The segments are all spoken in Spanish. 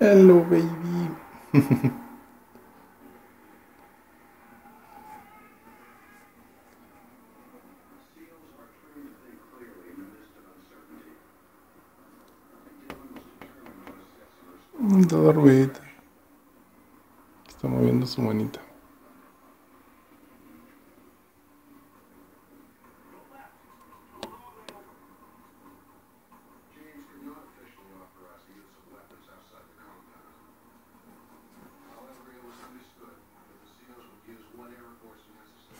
Hello, baby. Toda ruidita. Está moviendo su manita.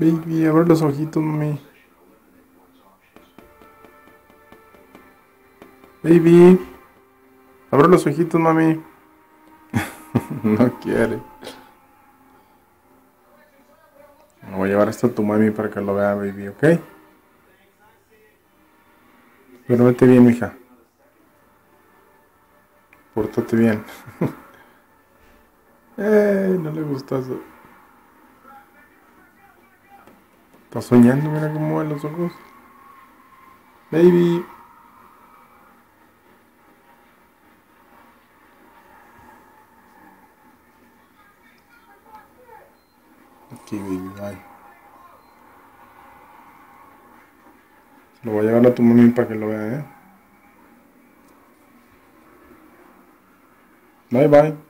Baby, abre los ojitos, mami. Baby, abre los ojitos, mami. no quiere. voy a llevar esto a tu mami para que lo vea, baby, ¿ok? Pero vete bien, mija. Pórtate bien. eh, no le gusta eso. Está soñando, mira cómo van los ojos. Baby. Aquí, baby, bye. Se lo voy a llevar a tu mami para que lo vea, ¿eh? Bye, bye.